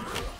Yeah.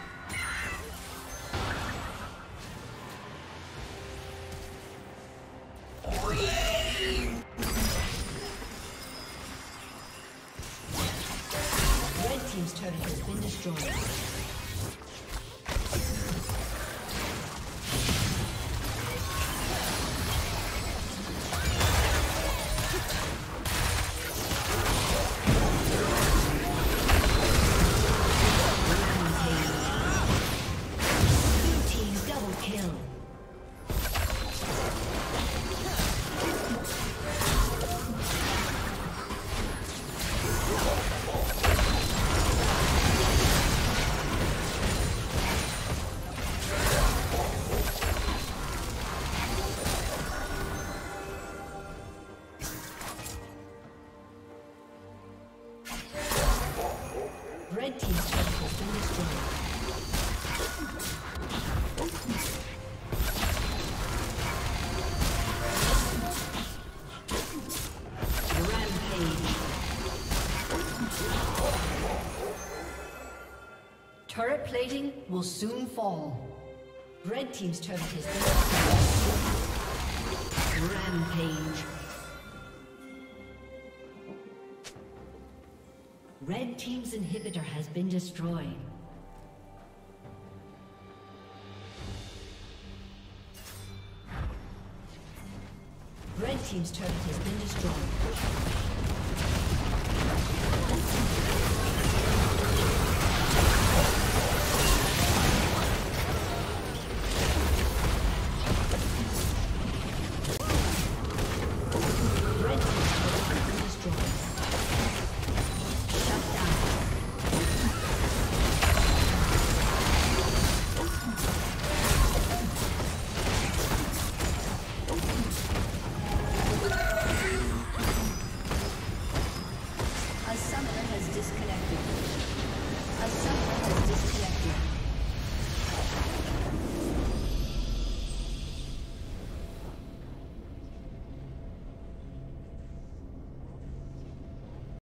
Plating will soon fall. Red Team's turret has been Rampage. Red Team's inhibitor has been destroyed. Red Team's turret has been destroyed. Thank you.